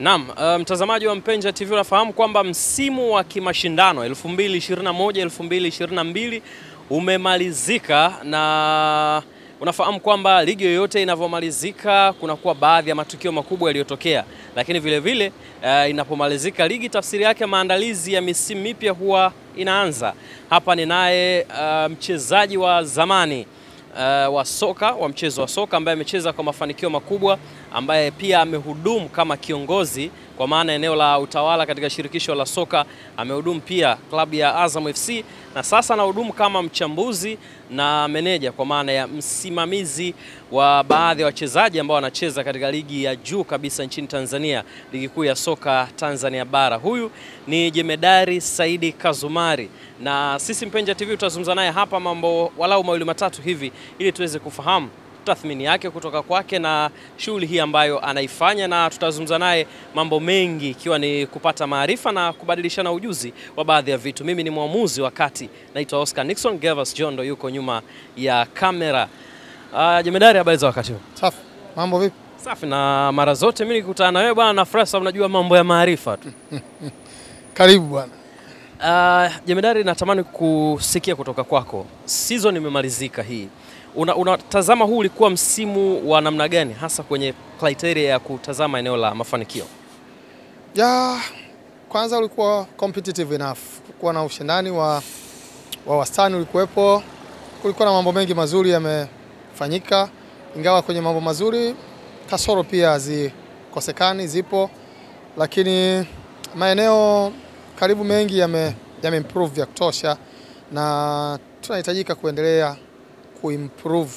Naam, uh, mtazamaji wa Mpenja TV unafahamu kwamba msimu wa kimashindano 2021 2022 umemalizika na unafahamu kwamba ligi yoyote inavyomalizika kunakuwa baadhi ya matukio makubwa yaliyotokea, lakini vile vile uh, inapomalizika ligi, tafsiri yake maandalizi ya misimu mipya huwa inaanza. Hapa ninaye uh, mchezaji wa zamani uh, wa soka wa mchezo wa soka ambaye amecheza kwa mafanikio makubwa, ambaye pia amehudumu kama kiongozi kwa maana eneo la utawala katika shirikisho la soka. Amehudumu pia klabu ya Azam FC na sasa anahudumu kama mchambuzi na meneja kwa maana ya msimamizi wa baadhi ya wachezaji ambao wanacheza katika ligi ya juu kabisa nchini Tanzania, ligi kuu ya soka Tanzania bara. Huyu ni Jemedari Saidi Kazumari na sisi Mpenja TV tutazungumza naye hapa mambo walau mawili matatu hivi ili tuweze kufahamu tathmini yake kutoka kwake na shughuli hii ambayo anaifanya, na tutazungumza naye mambo mengi, ikiwa ni kupata maarifa na kubadilishana ujuzi wa baadhi ya vitu. Mimi ni mwamuzi wa kati, naitwa Oscar Nixon. Gervas Jondo yuko nyuma ya kamera. Uh, Jemedari, habari za wakati huu? Safi. Mambo vipi? Safi. Na mara zote mimi nikikutana na wewe bwana, nafurahi sababu najua mambo ya maarifa tu. Karibu bwana. Uh, Jemedari, natamani kusikia kutoka kwako, season imemalizika hii unatazama una huu ulikuwa msimu wa namna gani hasa kwenye criteria ya kutazama eneo la mafanikio? Ya kwanza ulikuwa competitive enough, kulikuwa na ushindani wa, wa wastani ulikuwepo, kulikuwa na mambo mengi mazuri yamefanyika, ingawa kwenye mambo mazuri kasoro pia hazikosekani, zipo, lakini maeneo karibu mengi yame, yame improve ya kutosha na tunahitajika kuendelea kuimprove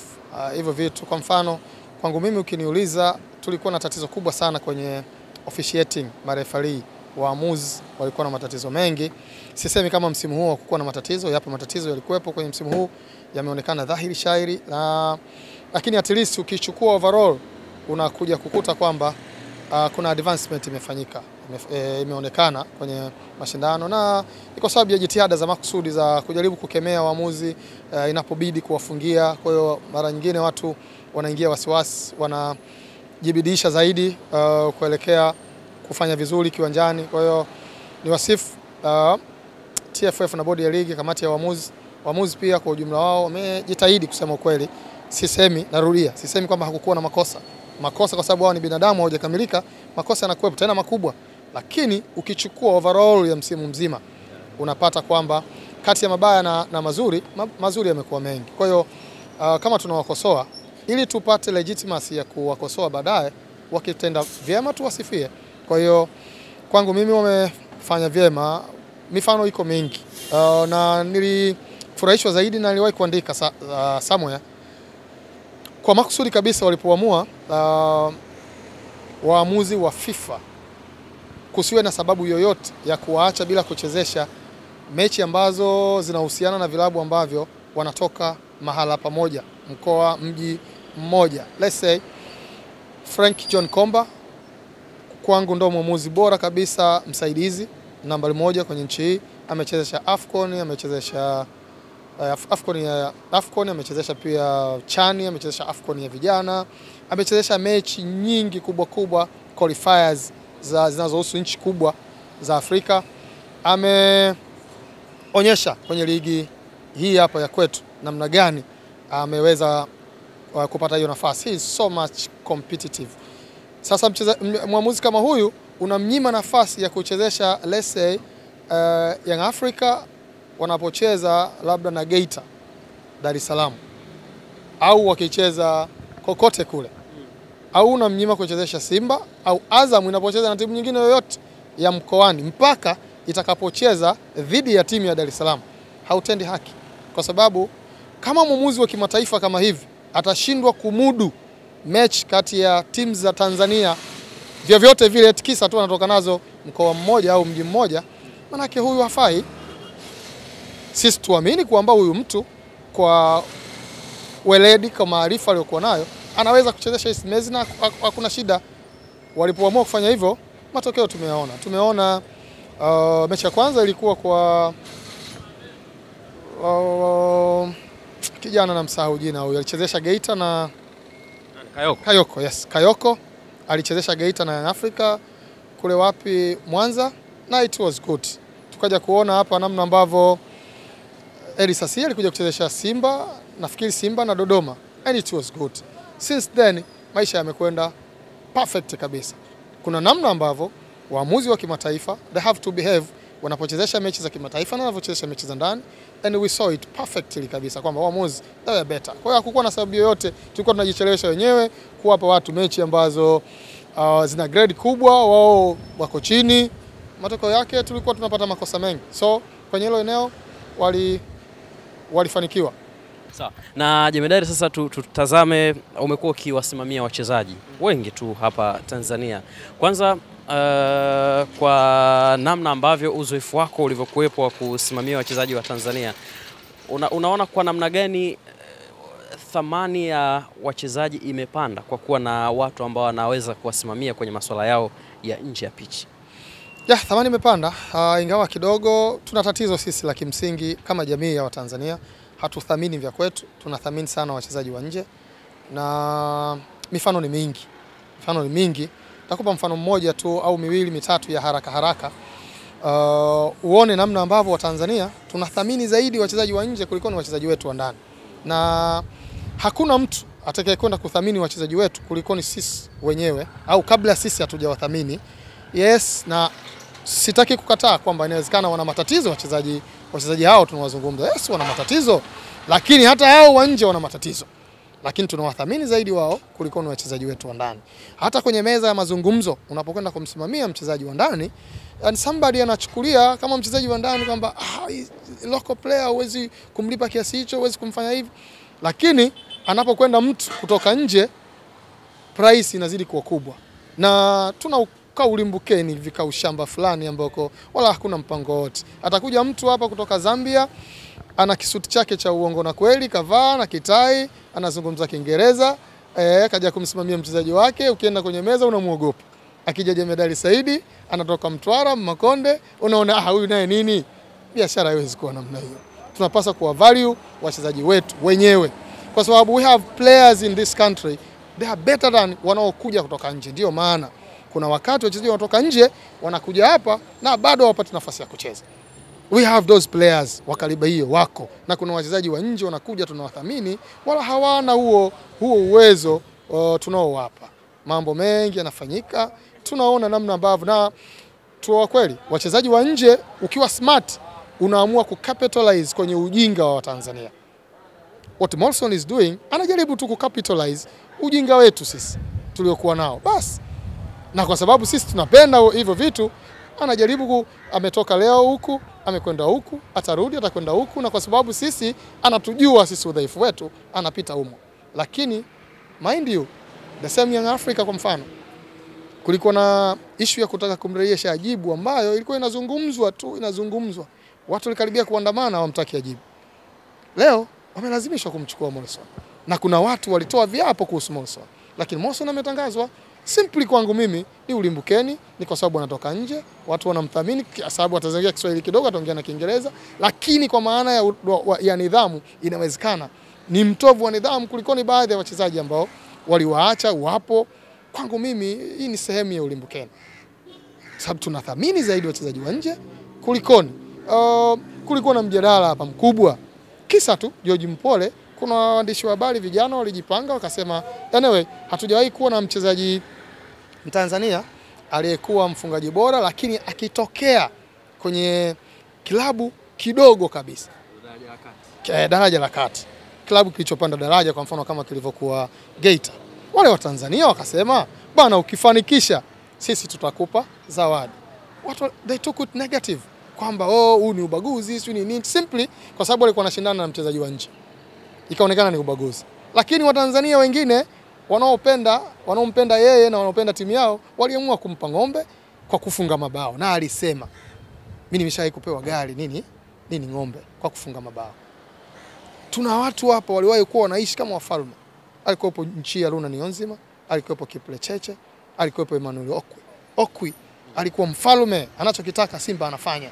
hivyo uh, vitu. Kwa mfano kwangu mimi ukiniuliza, tulikuwa na tatizo kubwa sana kwenye officiating, marefali waamuzi walikuwa na matatizo mengi. Sisemi kama msimu huu hakukuwa na matatizo, yapo matatizo yalikuwepo kwenye msimu huu, yameonekana dhahiri shairi na, lakini at least ukichukua overall unakuja kukuta kwamba uh, kuna advancement imefanyika ime, imeonekana kwenye mashindano na kwa sababu ya jitihada za makusudi za kujaribu kukemea waamuzi uh, inapobidi kuwafungia. Kwa hiyo mara nyingine watu wanaingia wasiwasi, wanajibidisha zaidi uh, kuelekea kufanya vizuri kiwanjani. Kwa hiyo ni wasifu uh, TFF na bodi ya ligi, kamati ya waamuzi, waamuzi pia kwa ujumla wao wamejitahidi kusema ukweli. Sisemi, narudia, sisemi kwamba hakukuwa na makosa makosa kwa sababu wao ni binadamu, hawajakamilika. Makosa yanakuwepo tena makubwa, lakini ukichukua overall ya msimu mzima unapata kwamba kati ya mabaya na, na mazuri ma, mazuri yamekuwa mengi. Kwa hiyo uh, kama tunawakosoa ili tupate legitimacy ya kuwakosoa baadaye, wakitenda vyema tuwasifie. Kwa hiyo kwangu mimi wamefanya vyema, mifano iko mingi uh, na nilifurahishwa zaidi na niliwahi kuandika sa, uh, somewhere kwa makusudi kabisa walipoamua uh, waamuzi wa FIFA kusiwe na sababu yoyote ya kuwaacha bila kuchezesha mechi ambazo zinahusiana na vilabu ambavyo wanatoka mahala pamoja, mkoa, mji mmoja. Let's say Frank John Komba kwangu ndo mwamuzi bora kabisa msaidizi nambari moja kwenye nchi hii. Amechezesha AFCON, amechezesha Afcon ya Afcon amechezesha pia Chani, amechezesha Afcon ya vijana, amechezesha mechi nyingi kubwa kubwa qualifiers zinazohusu nchi kubwa za Afrika. Ameonyesha kwenye ligi hii hapa ya kwetu namna gani ameweza uh, kupata hiyo nafasi. He is so much competitive. Sasa mcheza, mwamuzi kama huyu unamnyima nafasi ya kuchezesha let's say uh, Young Africa wanapocheza labda na Geita Dar es Salaam au wakicheza kokote kule, au unamnyima kuchezesha Simba au Azam inapocheza na timu nyingine yoyote ya mkoani mpaka itakapocheza dhidi ya timu ya Dar es Salaam. Hautendi haki, kwa sababu kama mwamuzi wa kimataifa kama hivi atashindwa kumudu mechi kati ya timu za Tanzania vyovyote vile, kisa tu anatoka nazo mkoa mmoja au mji mmoja, manake huyu hafai. Sisi tuamini kwamba huyu mtu kwa weledi, kwa maarifa aliyokuwa nayo anaweza kuchezesha hizi mechi na hakuna shida. Walipoamua kufanya hivyo, matokeo tumeyaona. Tumeona uh, mechi ya kwanza ilikuwa kwa uh, kijana na msahau jina huyu, alichezesha Geita na Kayoko. Kayoko, yes. Kayoko alichezesha Geita na Afrika kule wapi Mwanza, na it was good. Tukaja kuona hapa namna ambavyo Elisasi alikuja kuchezesha Simba, nafikiri Simba na Dodoma, and it was good. Since then maisha yamekwenda perfect kabisa. Kuna namna ambavyo waamuzi wa kimataifa they have to behave wanapochezesha mechi za kimataifa na wanavyochezesha mechi za ndani, and we saw it perfectly kabisa kwamba waamuzi they were better. Kwa hiyo hakukuwa na sababu yoyote, tulikuwa tunajichelewesha wenyewe kuwapa watu mechi ambazo uh, zina grade kubwa, wao wako chini. Matokeo yake tulikuwa tunapata makosa mengi, so kwenye hilo eneo wali walifanikiwa. Sawa. Na Jemedari, sasa tutazame, umekuwa ukiwasimamia wachezaji wengi tu hapa Tanzania. Kwanza uh, kwa namna ambavyo uzoefu wako ulivyokuwepo wa kusimamia wachezaji wa Tanzania, una, unaona kwa namna gani eh, thamani ya wachezaji imepanda kwa kuwa na watu ambao wanaweza kuwasimamia kwenye masuala yao ya nje ya pichi? Ya, thamani imepanda uh, ingawa kidogo tuna tatizo sisi la kimsingi kama jamii ya Watanzania, hatuthamini vya kwetu, tunathamini sana wachezaji wa nje, na mifano ni mingi, mifano ni mingi. Takupa mfano mmoja tu au miwili mitatu ya haraka haraka, uh, uone namna ambavyo Watanzania tunathamini zaidi wachezaji wa nje kuliko ni wachezaji wetu wa ndani, na hakuna mtu atakayekwenda kuthamini wachezaji wetu kuliko ni sisi wenyewe, au kabla sisi hatujawathamini. Yes, na sitaki kukataa kwamba inawezekana wana matatizo wachezaji wachezaji hao tunawazungumza. Yes, wana matatizo, lakini hata hao wa nje wana matatizo, lakini tunawathamini zaidi wao kuliko ni wachezaji wetu wa ndani. Hata kwenye meza ya mazungumzo unapokwenda kumsimamia mchezaji wa ndani and somebody anachukulia kama mchezaji wa ndani kwamba ah, local player huwezi kumlipa kiasi hicho, huwezi kumfanya hivi, lakini anapokwenda mtu kutoka nje price inazidi kuwa kubwa na tuna kaulimbukeni vika ushamba fulani ambako wala hakuna mpango wote. Atakuja mtu hapa kutoka Zambia ana kisuti chake cha uongo na kweli, kavaa na kitai, anazungumza Kiingereza eh, kaja kumsimamia mchezaji wake. Ukienda kwenye meza unamwogopa. Akija Jemedari Saidi anatoka Mtwara Makonde, unaona ah, huyu naye nini? Biashara haiwezi kuwa namna hiyo. Tunapaswa kuwa value wachezaji wetu wenyewe, kwa sababu we have players in this country they are better than wanaokuja kutoka nje. Ndio maana kuna wakati wachezaji wanatoka nje wanakuja hapa na bado hawapati nafasi ya kucheza. We have those players wa kaliba hiyo wako, na kuna wachezaji wa nje wanakuja, tunawathamini, wala hawana huo huo uwezo uh, tunaowapa. Mambo mengi yanafanyika, tunaona namna ambavyo, na tuwa kweli, wachezaji wa nje ukiwa smart unaamua kucapitalize kwenye ujinga wa Watanzania. What Molson is doing, anajaribu tu kucapitalize ujinga wetu sisi tuliokuwa nao basi na kwa sababu sisi tunapenda hivyo vitu, anajaribu ku, ametoka leo huku amekwenda huku, atarudi atakwenda huku, na kwa sababu sisi anatujua sisi udhaifu wetu, anapita humo. Lakini mind you, the same Young Africa kwa mfano, kulikuwa na ishu ya kutaka kumrejesha Ajibu ambayo ilikuwa inazungumzwa tu inazungumzwa, watu walikaribia kuandamana, wamtaki Ajibu. Leo wamelazimishwa kumchukua Morrison, na kuna watu walitoa viapo kuhusu Morrison, lakini Morrison ametangazwa Simply kwangu mimi ni ulimbukeni, ni kwa sababu anatoka nje, watu wanamthamini kwa sababu atazungumza Kiswahili kidogo, ataongea na Kiingereza, lakini kwa maana ya, ya nidhamu inawezekana ni mtovu wa nidhamu kulikoni baadhi ya wachezaji ambao waliwaacha wapo. Kwangu mimi hii ni sehemu ya ulimbukeni, sababu tunathamini zaidi wachezaji wa nje kulikoni. Uh, kulikuwa na mjadala hapa mkubwa, kisa tu George Mpole. Kuna waandishi wa habari vijana walijipanga wakasema, anyway, hatujawahi kuwa na mchezaji Mtanzania aliyekuwa mfungaji bora, lakini akitokea kwenye kilabu kidogo kabisa. Daraja la kati, klabu kilichopanda daraja, kwa mfano kama kilivyokuwa Geita. Wale wa Tanzania wakasema, bana, ukifanikisha sisi tutakupa zawadi. Watu they took it negative. Kwamba oh, huu ni ubaguzi, sio ni nini, simply kwa sababu walikuwa wanashindana na mchezaji wa nje, ikaonekana ni ubaguzi. Lakini Watanzania wengine wanaopenda wanaompenda yeye na wanaopenda timu yao waliamua kumpa ng'ombe kwa kufunga mabao, na alisema mimi nimeshawahi kupewa gari nini nini ng'ombe kwa kufunga mabao. Tuna watu hapa waliwahi kuwa wanaishi kama wafalme. Alikuwepo nchi ya Luna Nionzima, alikuwepo Kiplecheche, alikuwepo Emmanuel Okwi. Okwi alikuwa mfalme, anachokitaka Simba anafanya.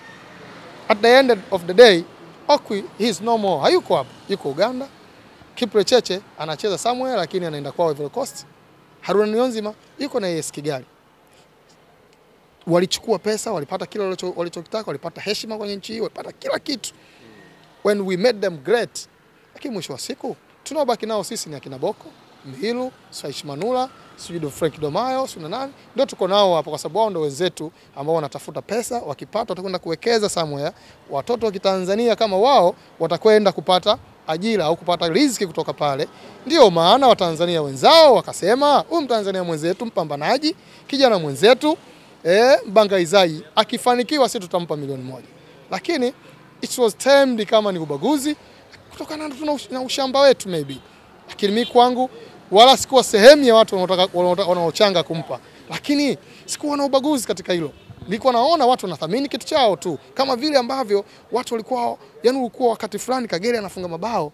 At the end of the day, Okwi he is no more, hayuko hapa, yuko Uganda. Kiple Cheche anacheza somewhere, lakini anaenda kwao Ivory Coast. Haruna Niyonzima yuko na AS Kigali. walichukua pesa, walipata kila walicho- walichokitaka, walipata heshima kwenye nchi hii, walipata kila kitu when we made them great, lakini mwisho wa siku tunaobaki nao sisi ni akina Boko Mhilu, Swaish Manula, sijui Frank Domayo, sio nani, ndio tuko nao hapo kwa sababu wao ndio wenzetu ambao wanatafuta pesa, wakipata watakwenda kuwekeza somewhere. Watoto wa Kitanzania kama wao watakwenda kupata ajira au kupata riziki kutoka pale. Ndio maana Watanzania wenzao wakasema, huyu Mtanzania mwenzetu mpambanaji, kijana mwenzetu eh, mbangaizaji akifanikiwa, si tutampa milioni moja, lakini it was termed kama ni ubaguzi kutokana na ushamba wetu maybe, lakini mi kwangu wala sikuwa sehemu ya watu wanaochanga kumpa, lakini sikuwa na ubaguzi katika hilo. Nilikuwa naona watu wanathamini kitu chao tu, kama vile ambavyo watu walikuwa yani, ulikuwa wakati fulani Kagere anafunga mabao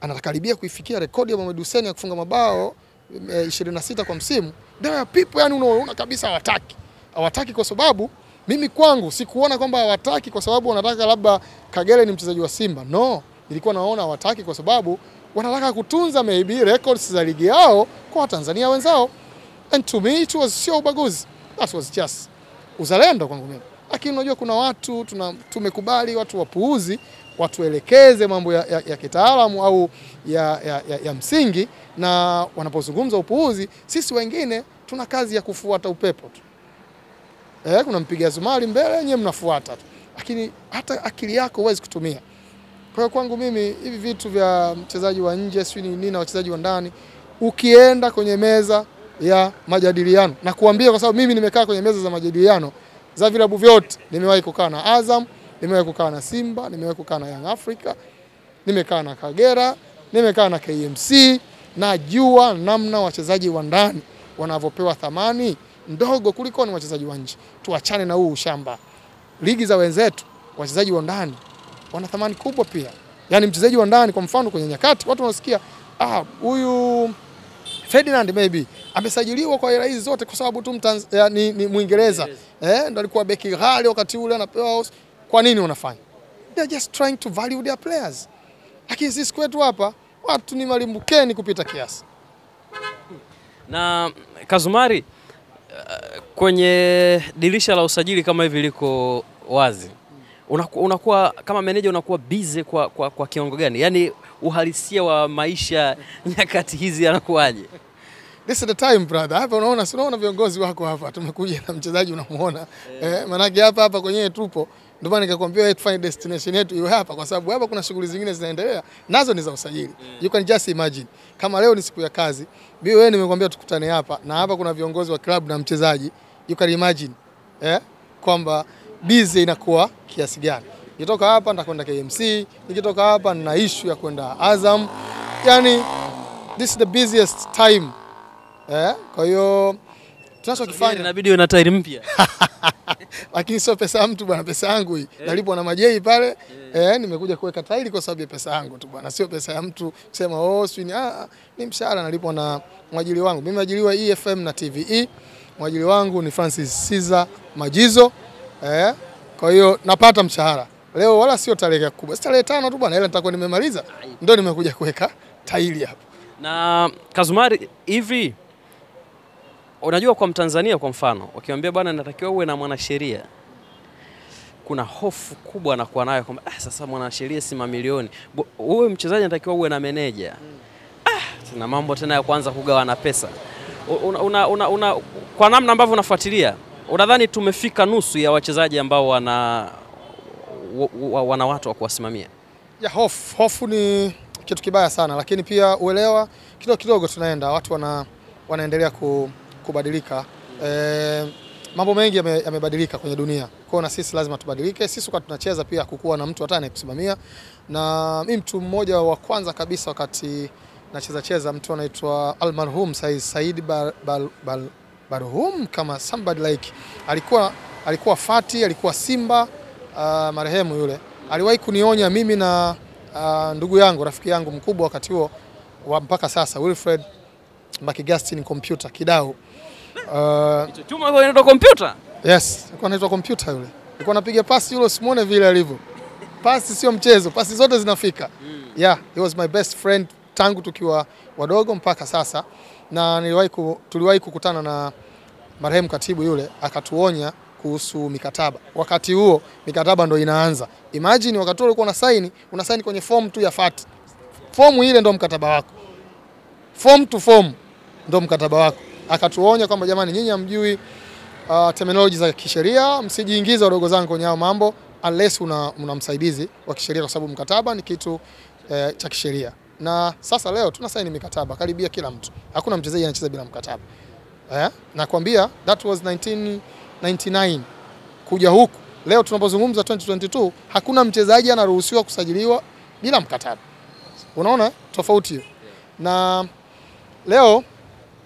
anakaribia kuifikia rekodi ya Mohamed Hussein ya kufunga mabao eh, 26 kwa msimu. There are people yani unaona kabisa hawataki. Hawataki kwa sababu mimi kwangu sikuona kwamba hawataki kwa sababu wanataka labda Kagere ni mchezaji wa Simba. No, nilikuwa naona hawataki kwa sababu wanataka kutunza maybe records za ligi yao kwa Watanzania wenzao. And to me it was sio ubaguzi. That was just uzalendo kwangu mimi. Lakini unajua kuna watu tuna, tumekubali watu wapuuzi watuelekeze mambo ya, ya, ya kitaalamu au ya, ya, ya, ya msingi, na wanapozungumza upuuzi, sisi wengine tuna kazi ya kufuata upepo tu. Eh, kuna mpiga zumari mbele, nyewe mnafuata tu, lakini hata akili yako huwezi kutumia. Kwa hiyo kwangu mimi hivi vitu vya mchezaji wa nje sio nini na wachezaji wa ndani, ukienda kwenye meza ya majadiliano na kuambia, kwa sababu mimi nimekaa kwenye meza za majadiliano za vilabu vyote, nimewahi kukaa na Azam, nimewahi kukaa na Simba, nimewahi kukaa na Young Africa, nimekaa na Kagera, nimekaa na KMC. Najua namna wachezaji wa ndani wanavyopewa thamani ndogo kuliko ni wachezaji wa nje. Tuachane na huu ushamba. Ligi za wenzetu wachezaji wa ndani wana thamani kubwa pia. Yaani mchezaji wa ndani kwa mfano kwenye nyakati watu wanasikia ah, huyu Ferdinand maybe amesajiliwa kwa hela hizi zote kwa sababu tu Mtanz- ya, ni, ni Mwingereza eh, ndo alikuwa beki ghali wakati ule anapewa. Kwa nini unafanya? They are just trying to value their players. Lakini sisi kwetu hapa watu ni malimbukeni kupita kiasi. Na Kazumari, uh, kwenye dirisha la usajili kama hivi liko wazi, unakuwa, unakuwa kama meneja unakuwa busy kwa, kwa, kwa kiwango gani? Yaani uhalisia wa maisha nyakati hizi anakuwaje? This is the time brother. Hapa unaona, si unaona viongozi wako hapa, tumekuja na mchezaji unamuona. Eh, manake hapa hapa kwenyewe tupo. Ndio maana nikakwambia wewe tufanye destination yetu iwe hapa kwa sababu hapa kuna shughuli zingine zinaendelea. Nazo ni za usajili. You can just imagine. Kama leo ni siku ya kazi, mimi wewe nimekwambia tukutane hapa na hapa kuna viongozi wa klabu na mchezaji. You can imagine. Eh? Kwamba busy inakuwa kiasi gani. Nikitoka hapa nitakwenda KMC, nikitoka hapa nina issue ya kwenda Azam. Yani this is the busiest time Eh, kwa hiyo tunachokifanya Inabidi na tairi mpya. lakini sio pesa ya mtu bwana, pesa yangu hii. Nalipwa na majei pale. Eh, nimekuja kuweka tairi kwa sababu ya pesa yangu tu bwana, sio pesa ya mtu kusema oh, si ni ah, ni mshahara nalipwa na mwajiri wangu. Mimi mwajiriwa EFM na TVE. Mwajiri wangu ni Francis Caesar Majizo. Eh, kwa hiyo napata mshahara. Leo wala sio tarehe kubwa. Si tarehe tano tu bwana, ila nitakuwa nimemaliza. Ndio nimekuja kuweka tairi hapo. Na Kazumari, hivi unajua, kwa Mtanzania kwa mfano, ukimwambia bwana, natakiwa uwe na mwanasheria, kuna hofu kubwa anakuwa nayo kwamba ah, sasa mwanasheria si mamilioni, wewe mchezaji anatakiwa uwe na meneja. Ah, na mambo tena ya kuanza kugawana pesa. Una, una, una, una, kwa namna ambavyo unafuatilia, unadhani tumefika nusu ya wachezaji ambao wana wa, wa, wana watu wa kuwasimamia? Ya hofu, hofu ni kitu kibaya sana, lakini pia uelewa kidogo kidogo tunaenda, watu wana, wanaendelea ku, kubadilika. E, mambo mengi yame- yamebadilika kwenye dunia, kwa na sisi lazima tubadilike. Sisi kwa tunacheza pia kukuwa na mtu hata anayekusimamia, na mimi mtu mmoja wa kwanza kabisa wakati nacheza cheza, mtu anaitwa almarhum Said, Said Bar, Bar, Bar, Barhum kama somebody like alikuwa alikuwa Fati, alikuwa Simba uh, marehemu yule. Aliwahi kunionya mimi na uh, ndugu yangu rafiki yangu mkubwa wakati huo wa mpaka sasa Wilfred Makigasti computer kidau. Uh, Chuma kwa inaitwa kompyuta. yes alikuwa anaitwa computer yule. Alikuwa anapiga pasi yule usimwone vile alivyo. Pasi sio mchezo pasi zote zinafika. Mm. yeah he was my best friend tangu tukiwa wadogo mpaka sasa na niliwahi ku, tuliwahi kukutana na marehemu katibu yule akatuonya kuhusu mikataba. Wakati huo mikataba ndo inaanza. Imagine wakati ulikuwa una saini, una saini kwenye form tu ya FAT. Form ile ndo mkataba wako, form to form ndo mkataba wako. Akatuonya kwamba jamani, nyinyi hamjui uh, terminology za kisheria, msijiingize wadogo zangu kwenye hayo mambo unless una, una msaidizi wa kisheria, kwa sababu mkataba ni kitu eh, cha kisheria. Na sasa leo tuna saini mikataba karibia kila mtu, hakuna mchezaji anacheza bila mkataba eh? Nakwambia that was 1999 kuja huku leo tunapozungumza 2022 hakuna mchezaji anaruhusiwa kusajiliwa bila mkataba. Unaona tofauti hiyo? Na leo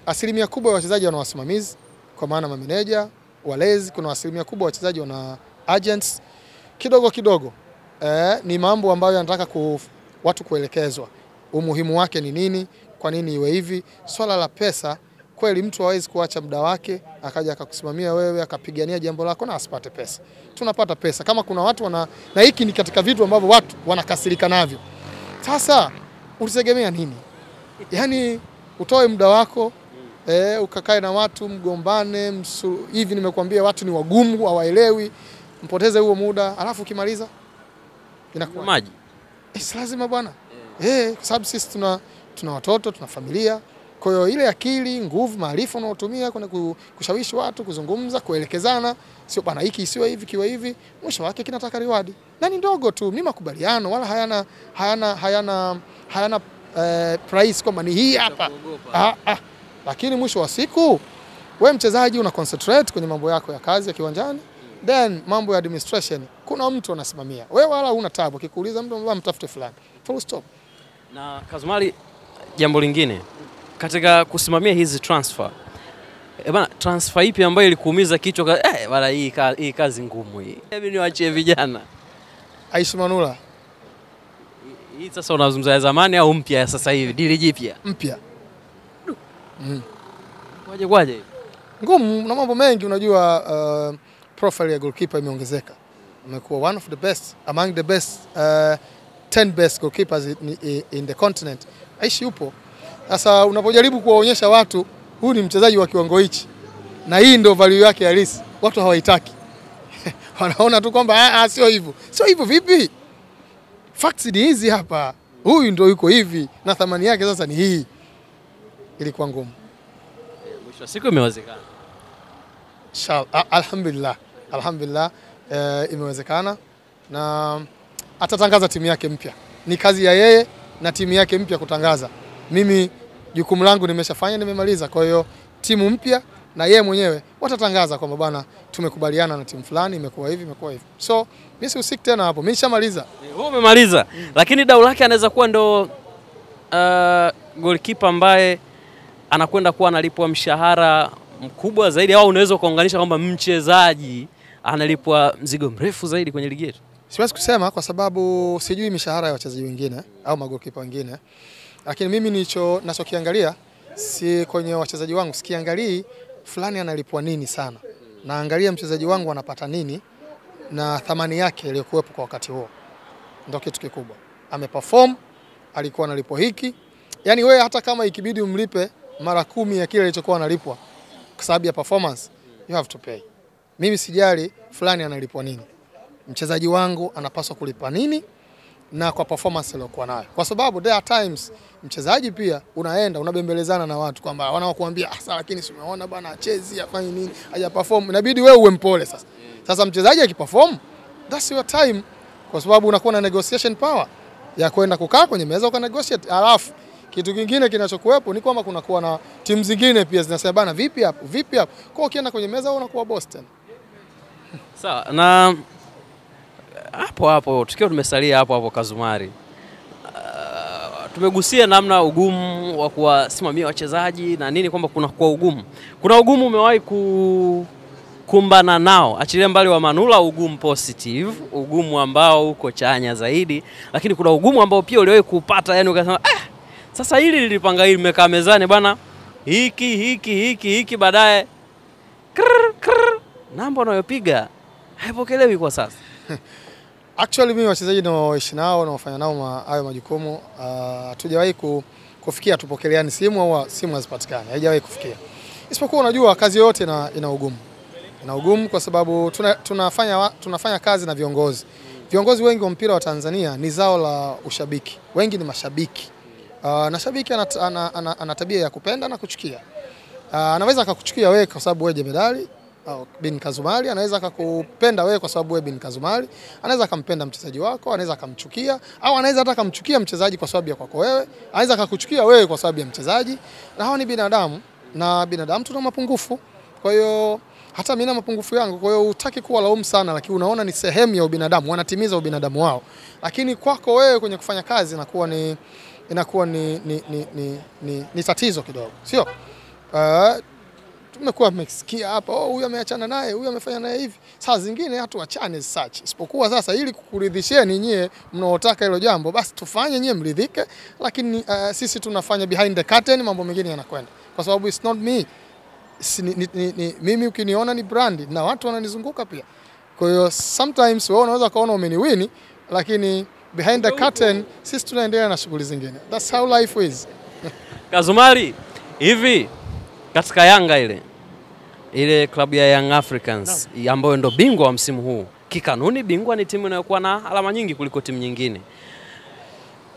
asilimia kubwa ya wachezaji wana wasimamizi kwa maana mameneja, walezi. Kuna asilimia kubwa wachezaji wana agents kidogo kidogo. Eh, ni mambo ambayo yanataka ku, watu kuelekezwa umuhimu wake ni nini, kwa nini iwe hivi. Swala la pesa kweli, mtu hawezi kuacha muda wake akaja akakusimamia wewe akapigania jambo lako na asipate pesa. Tunapata pesa kama kuna watu wana, na hiki ni katika vitu ambavyo watu wanakasirika navyo. Sasa ulitegemea nini? Yaani utoe muda wako eh, ukakae na watu mgombane msu, hivi nimekuambia watu ni wagumu, hawaelewi, mpoteze huo muda, alafu ukimaliza inakuwa Maji eh, lazima bwana eh, kwa sababu sisi tuna, tuna watoto tuna familia. Kwa hiyo ile akili, nguvu, maarifa unaotumia kwenye kushawishi watu, kuzungumza, kuelekezana, sio bana, hiki isiwe hivi, kiwe hivi, mwisho wake kinataka riwadi na ni ndogo tu, ni makubaliano, wala hayana hayana hayana hayana eh, price kwamba ni hii hapa ah, ah. Lakini mwisho wa siku we mchezaji una concentrate kwenye mambo yako ya kazi ya kiwanjani, then mambo ya administration kuna mtu anasimamia, wewe wala una tabu. Akikuuliza mtu mbona mtafute fulani, full stop. na Kazumari, jambo lingine katika kusimamia hizi transfer. E bana, transfer ipi ambayo ilikuumiza kichwa eh, bana, hii, ka, hii kazi ngumu hii, hebu niwaachie vijana. Aishi Manula. Hii. Sasa unazungumza ya zamani au mpya ya sasa hivi, dili jipya? Mpya. Kwaje kwaje? ngumu na mambo mengi. Unajua uh, profile ya goalkeeper imeongezeka, amekuwa one of the best among the best uh, 10 best goalkeepers in, in, in the continent. Aishi yupo sasa. Unapojaribu kuwaonyesha watu huyu ni mchezaji wa kiwango hichi na hii ndio value yake halisi, watu hawaitaki wanaona tu kwamba "Ah, ah, sio hivyo. Sio hivyo vipi? Facts ni hizi hapa, huyu ndio yuko hivi na thamani yake sasa ni hii. Ilikuwa ngumu. Mwisho wa siku imewezekana. Alhamdulillah, alhamdulillah e, imewezekana na atatangaza timu yake mpya. Ni kazi ya yeye na timu yake mpya kutangaza. Mimi jukumu langu nimeshafanya, nimemaliza. Kwa hiyo timu mpya na yeye mwenyewe watatangaza kwamba bwana, tumekubaliana na timu fulani, imekuwa hivi, imekuwa hivi. So mimi sihusiki tena hapo, mimi nishamaliza. Wewe umemaliza, lakini dau lake anaweza kuwa ndo uh, goalkeeper ambaye anakwenda kuwa analipwa mshahara mkubwa zaidi, au unaweza ukaunganisha kwamba mchezaji analipwa mzigo mrefu zaidi kwenye ligi yetu. Siwezi kusema kwa sababu sijui mishahara ya wachezaji wengine au magolikipa wengine, lakini mimi nicho nachokiangalia si kwenye wachezaji wangu, sikiangalii fulani analipwa nini sana, naangalia mchezaji wangu anapata nini na thamani yake iliyokuwepo kwa wakati huo, ndio kitu kikubwa. Ameperform, alikuwa analipwa hiki, yani wewe hata kama ikibidi umlipe mara kumi ya kile alichokuwa analipwa kwa sababu ya performance, you have to pay. Mimi sijali fulani analipwa nini. Mchezaji wangu anapaswa kulipa nini na kwa performance aliyokuwa nayo, kwa sababu there are times mchezaji pia unaenda unabembelezana na watu kwamba wanaokuambia ah, lakini si umeona bwana achezi afanye nini haja perform, inabidi wewe uwe mpole sasa. Sasa mchezaji akiperform, that's your time, kwa sababu unakuwa na negotiation power ya kwenda kukaa kwenye meza uka negotiate. Alafu kitu kingine kinachokuwepo ni kwamba kunakuwa na timu zingine pia zinasema bana, vipi hapo vipi hapo, kwa ukienda kwenye meza unakuwa Boston. Sawa, na hapo hapo tukiwa tumesalia hapo hapo Kazumari, uh, tumegusia namna ugumu wa kuwasimamia wachezaji na nini, kwamba kuna kwa ugumu, kuna ugumu umewahi ku kumbana nao, achilia mbali wa Manula, ugumu positive, ugumu ambao uko chanya zaidi, lakini kuna ugumu ambao pia uliwahi kupata, yani ukasema eh, sasa hili lilipanga hili limekaa mezani bwana, hiki hiki hiki hiki, baadaye. Namba unayopiga haipokelewi kwa sasa. Actually mimi wachezaji naoishi nao naofanya nao hayo majukumu hatujawahi uh, ku, kufikia tupokeleani simu au simu hazipatikani, haijawahi kufikia, isipokuwa unajua kazi yoyote ina, ina ugumu ina ugumu kwa sababu tuna, tunafanya, tunafanya kazi na viongozi. Viongozi wengi wa mpira wa Tanzania ni zao la ushabiki, wengi ni mashabiki. Uh, na shabiki ana, ana, ana, ana tabia ya kupenda na kuchukia. Uh, anaweza akakuchukia wewe kwa sababu wewe jemedali bin Kazumari, anaweza akakupenda wewe kwa sababu wewe bin Kazumari, anaweza akampenda mchezaji wako, anaweza akamchukia, au anaweza hata akamchukia mchezaji kwa sababu ya kwako wewe, anaweza akakuchukia wewe kwa sababu ya mchezaji, na hao ni binadamu, na binadamu tuna mapungufu. Kwa hiyo hata mimi na mapungufu yangu, kwa hiyo hutaki kuwa laumu sana, lakini unaona ni sehemu ya ubinadamu, wanatimiza ubinadamu wao, lakini kwako wewe kwenye kufanya kazi inakuwa ni inakuwa ni, ni, ni, ni, ni, ni tatizo kidogo, sio? Uh, tumekuwa tumesikia hapa oh, huyu ameachana naye, huyu amefanya naye hivi. Saa zingine hatu achane such, isipokuwa sasa, ili kukuridhisheni nyie mnaotaka hilo jambo, basi tufanye nyie mridhike, lakini uh, sisi tunafanya behind the curtain, mambo mengine yanakwenda, kwa sababu it's not me si, ni, ni, ni, ni, mimi ukiniona ni brandi na watu wananizunguka pia. Kwa hiyo sometimes wewe unaweza kaona umeniwini, lakini behind the curtain sisi tunaendelea na shughuli zingine. That's how life is. Kazumari, hivi katika Yanga ile ile klabu ya Young Africans no. ambayo ndo bingwa wa msimu huu, kikanuni bingwa ni timu inayokuwa na alama nyingi kuliko timu nyingine.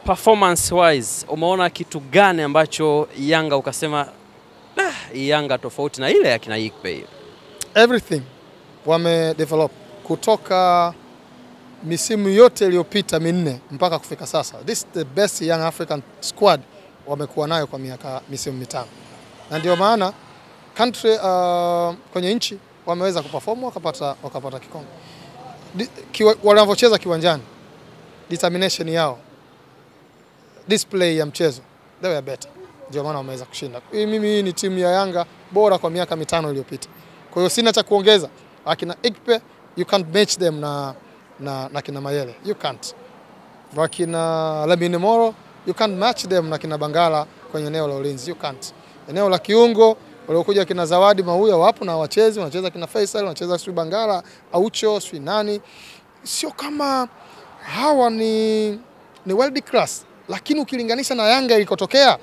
Performance wise, umeona kitu gani ambacho Yanga ukasema ah, Yanga tofauti na ile ya kina Ikpe everything wame develop kutoka misimu yote iliyopita minne mpaka kufika sasa. This is the best young African squad wamekuwa nayo kwa miaka misimu mitano, na ndio maana country uh, kwenye nchi wameweza kuperform wakapata, wakapata kikombe ki, wanavyocheza kiwanjani, determination yao, display ya mchezo, they were better, ndio maana wameweza kushinda. Mimi hii ni timu ya Yanga bora kwa miaka mitano iliyopita. Kwa hiyo sina cha kuongeza. Akina Ikpe you can't match them na, na, na kina Mayele you can't. Wakina Lamine Moro you can't match them na kina Bangala kwenye eneo la ulinzi you can't. Eneo la kiungo waliokuja kina Zawadi Mauya wapo na wachezi wanacheza kina Faisal wanacheza sio Bangala Aucho sio nani, sio kama hawa ni, ni world class, lakini ukilinganisha na Yanga ilikotokea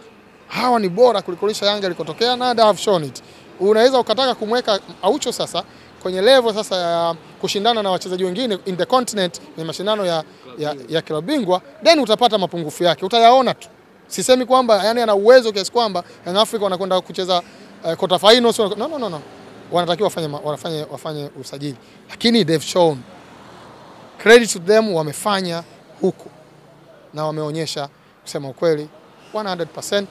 hawa ni bora kulikolisha Yanga ilikotokea na they have shown it. Unaweza ukataka kumweka Aucho sasa kwenye level sasa ya kushindana na wachezaji wengine in the continent ni mashindano ya, ya, ya klabu bingwa, then utapata mapungufu yake, utayaona tu. Sisemi kwamba yani ana uwezo kiasi kwamba Young Africa wanakwenda kucheza uh, quarter finals. No, no, no, no. Wanatakiwa wafanye, wafanye, wafanye usajili, lakini they've shown credit to them, wamefanya huku na wameonyesha kusema ukweli 100%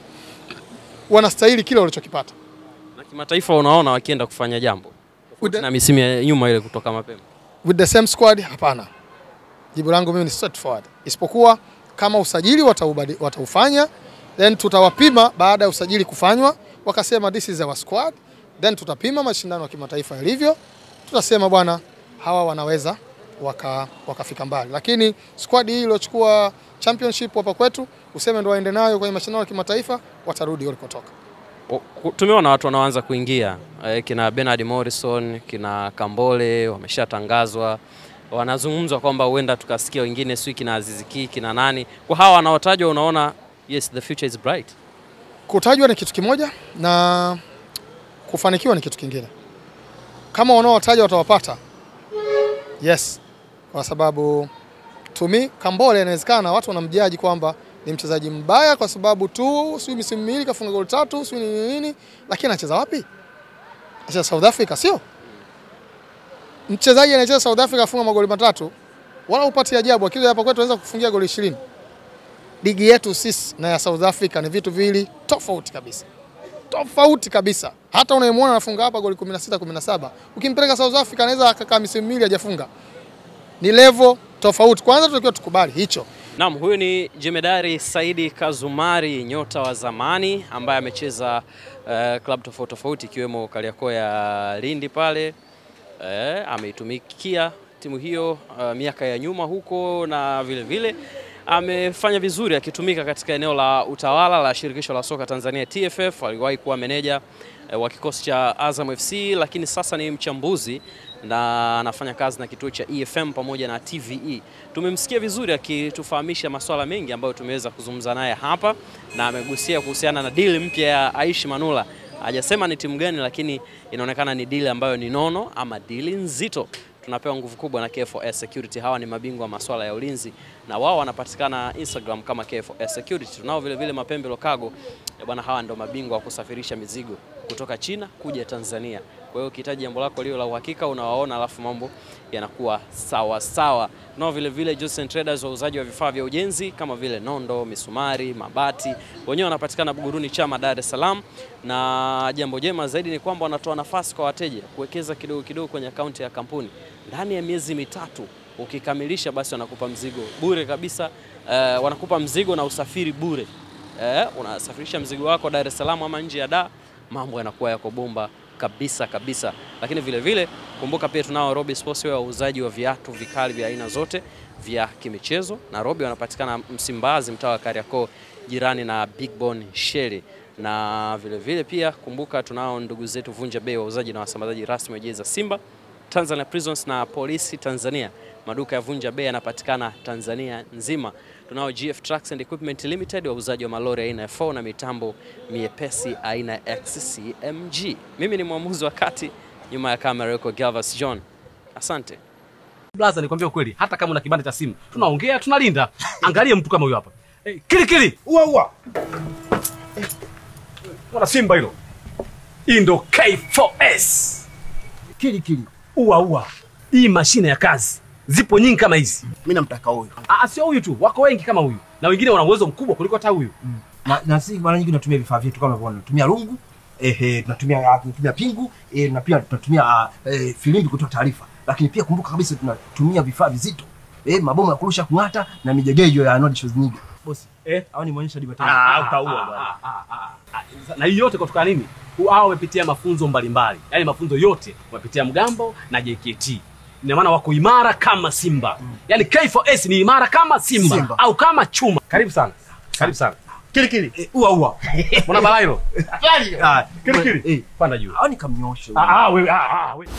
wanastahili kile walichokipata. Na kimataifa unaona wakienda kufanya jambo the- na misimu ya nyuma ile kutoka mapema. with the same squad hapana. Jibu langu mimi ni straightforward, isipokuwa kama usajili wataubadi, wataufanya then tutawapima baada ya usajili kufanywa, wakasema this is our squad, then tutapima mashindano ya kimataifa yalivyo, tutasema bwana, hawa wanaweza waka, wakafika mbali, lakini squad hii iliyochukua championship hapa kwetu useme ndo waende nayo kwenye mashindano ya kimataifa, watarudi walikotoka. Tumeona watu wanaanza kuingia. Eh, kina Bernard Morrison, kina Kambole wameshatangazwa, wanazungumzwa kwamba huenda tukasikia wengine, sio kina Aziziki, kina nani. Kwa hawa wanaotajwa, unaona yes the future is bright. Kutajwa ni kitu kimoja na kufanikiwa ni kitu kingine. Kama wanaotaja watawapata, yes, kwa sababu to me Kambole inawezekana watu wanamjaji kwamba ni mchezaji mbaya kwa sababu tu sio misimu miwili kafunga goli tatu sio nini lakini anacheza wapi? Anacheza South Africa, sio mchezaji anayecheza South Africa afunga magoli matatu, wala upati ajabu. Akija hapa kwetu anaweza kufungia goli 20 ligi yetu sisi na ya South Africa ni vitu viwili tofauti kabisa, tofauti kabisa. Hata unayemwona anafunga hapa goli 16 17, ukimpeleka South Africa anaweza akakaa misimu miwili hajafunga. Ni level tofauti. Kwanza tunatakiwa tukubali hicho. Naam, huyu ni Jemedari Saidi Kazumari, nyota wa zamani ambaye amecheza uh, klabu tofauti tofauti ikiwemo Kariakoo ya Lindi pale. Uh, ameitumikia timu hiyo uh, miaka ya nyuma huko na vile vile amefanya vizuri akitumika katika eneo la utawala la shirikisho la soka Tanzania TFF. Aliwahi kuwa meneja eh, wa kikosi cha Azam FC, lakini sasa ni mchambuzi na anafanya kazi na kituo cha EFM pamoja na TVE. Tumemsikia vizuri akitufahamisha masuala mengi ambayo tumeweza kuzungumza naye hapa, na amegusia kuhusiana na dili mpya ya Aishi Manula Hajasema ni timu gani, lakini inaonekana ni dili ambayo ni nono ama dili nzito. Tunapewa nguvu kubwa na K4S Security. Hawa ni mabingwa maswala ya ulinzi na wao wanapatikana Instagram kama K4S Security. Tunao vile vile Mapembe Lokago Eh, bwana, hawa ndo mabingwa wa kusafirisha mizigo kutoka China kuja Tanzania. Kwa hiyo ukihitaji jambo lako liwe la uhakika, unawaona alafu mambo yanakuwa sawa sawa. Nao vile vile Johnson Traders, wauzaji wa vifaa vya ujenzi kama vile nondo, misumari, mabati, wenyewe wanapatikana Buguruni Chama, Dar es Salaam, na jambo jema zaidi ni kwamba wanatoa nafasi kwa wateja kuwekeza kidogo kidogo kwenye akaunti ya kampuni ndani ya miezi mitatu. Ukikamilisha basi wanakupa mzigo bure kabisa. Uh, wanakupa mzigo na usafiri bure. Uh, unasafirisha mzigo wako Dar es Salaam ama nje ya Dar, mambo yanakuwa yako bomba kabisa kabisa. Lakini vile vile kumbuka pia tunao Robi Sportswear, wauzaji wa viatu vikali vya aina zote vya kimichezo, na Robi wanapatikana Msimbazi, mtaa wa Kariakoo, jirani na Big Bone Sheri. Na vile vile pia kumbuka tunao ndugu zetu Vunja Bei, wauzaji na wasambazaji rasmi wa jezi za Simba Tanzania Prisons na Polisi Tanzania. Maduka ya Vunja Bei yanapatikana Tanzania nzima. Tunao GF Trucks and Equipment Limited, wauzaji wa malori aina ya 4 na mitambo miepesi aina ya XCMG. Mimi ni mwamuzi wa kati, nyuma ya kamera yuko Galvas John. Asante. Blaza, nikwambia ukweli, hata kama una kibanda cha simu tunaongea, tunalinda. Angalia mtu kama huyo hapa Hey, kili kili, ua ua, Hey. Simba hilo. Hii ndo K4S Kili kili. ua ua. Hii mashine ya kazi zipo nyingi kama hizi. Mimi namtaka huyu. Ah, sio huyu tu, wako wengi kama huyu, na wengine wana uwezo mkubwa kuliko hata huyu. mm. Na, na sisi mara nyingi tunatumia vifaa vyetu kama unavyoona. Tunatumia rungu, ehe, tunatumia ah, tunatumia pingu, eh, na pia tunatumia e, eh, filimbi kutoa taarifa. Lakini pia kumbuka kabisa tunatumia vifaa vizito. Eh, mabomu ya kurusha kung'ata na mijegejo ya Arnold Schwarzenegger. Bosi, Eh? au ni mwanisha Ah, batani. ah, utaua ah, ah, ah. Na hii yote kutokana nini? Hao wamepitia mafunzo mbalimbali, yaani mafunzo yote wamepitia mgambo na JKT. Ina maana wako imara kama Simba, yaani K4S ni imara kama Simba, Simba. au kama chuma. Karibu sana, karibu sana. Kili kili. Eh, ua ua. Mbona balaa hilo? Kili kili. Eh, Panda juu. au nikamnyoshe. Ah, ah, wewe, ah, ah, wewe.